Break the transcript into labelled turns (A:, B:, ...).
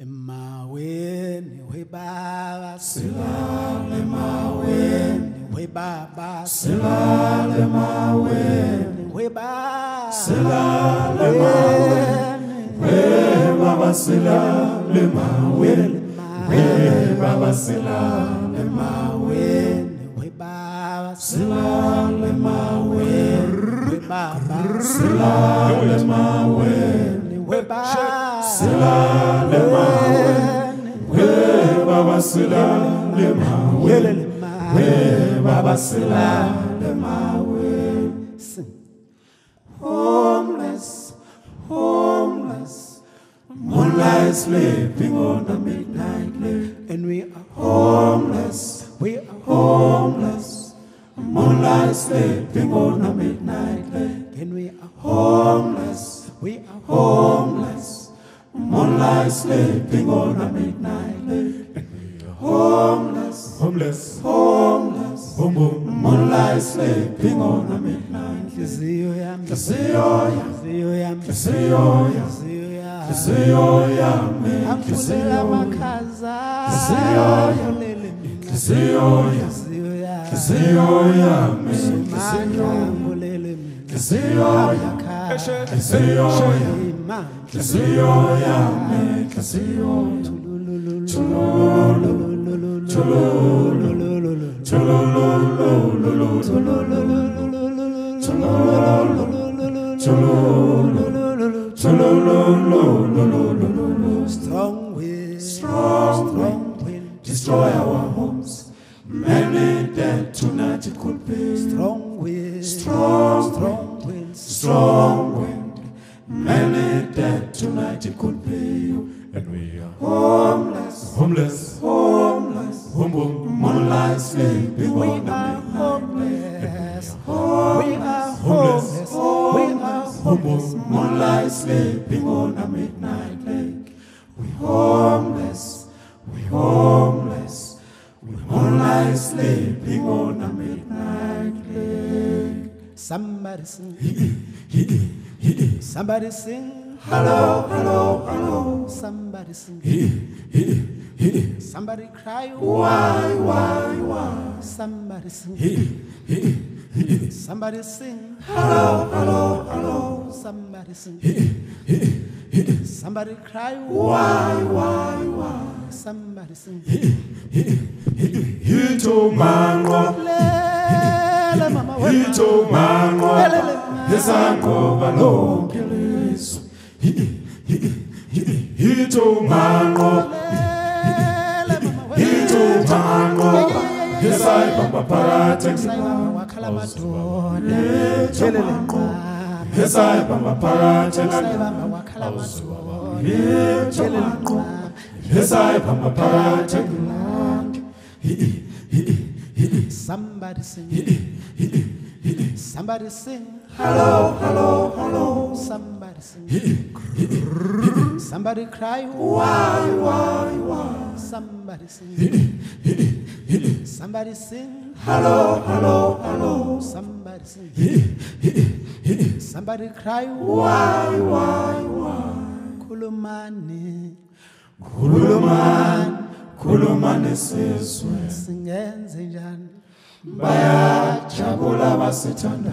A: Emaweni we baba. Silale maweni we baba. Silale maweni we baba. Silale maweni we baba. silale maweni we baba silale maweni we baba silale maweni we baba silale maweni we baba silale we baba silale we baba silale maweni sing. Homeless homeless. Moonlight sleeping on the midnight lake. And we are homeless we are homeless. Moonlight sleeping on the midnight lake. And we are homeless we are homeless. Moonlight sleeping on the midnight homeless
B: homeless
A: homeless
B: boom boom
A: moonlight sleeping on the midnight Nhliziyo yami
B: Nhliziyo yami.
A: Nhliziyo yami
B: Nhliziyo yami.
A: Nhliziyo yami
B: Nhliziyo yami
A: Angifulela amakhaza
B: Nhliziyo yami.
A: Angivulele mina.
B: Nhliziyo yami.
A: Nhliziyo yami
B: Nhliziyo yami
A: Mandla angivulele mina.
B: Nhliziyo yami
A: Amakhaya.
B: Nhliziyo yami
A: Imandla.
B: Nhliziyo yami Nhliziyo
A: Strong wind, strong wind,
B: Destroy our homes. Many dead tonight it could be.
A: Strong wind,
B: Strong
A: strong wind,
B: Strong wind. Many dead tonight it could be. And we are
A: homeless.
B: homeless.
A: Homeless.
B: Boom boom Moonlight sleeping
A: We are homeless. We are
B: Homeless.
A: We are homeless.
B: Moonlight sleeping on a midnight lake We homeless We homeless We moonlight sleeping on a midnight lake
A: Somebody sing. Somebody sing.
B: Hello, hello, hello
A: Somebody sing. Somebody cry.
B: Why, why, why
A: Somebody sing. Somebody sing.
B: Hello, hello, hello.
A: Somebody sing. Somebody cry.
B: Why, why, why
A: Somebody sing.
B: Hito mango.
A: Lele mama we
B: Hito mango. Lonke leso Hito mango
A: tango
B: Hisai bamba
A: paratex Hisai bamba paratex Hisai
B: bamba paratex
A: Somebody sing. Somebody sing.
B: Hello, hello, hello.
A: Somebody sing. Somebody cry.
B: Why, why?
A: Somebody sing. Somebody sing.
B: Hello, hello, hello
A: Somebody sing. Somebody cry.
B: Why, why, why
A: Kulumani.
B: Khulumani, khulumani sizwe
A: Singenze njani.
B: bayajabula basithanda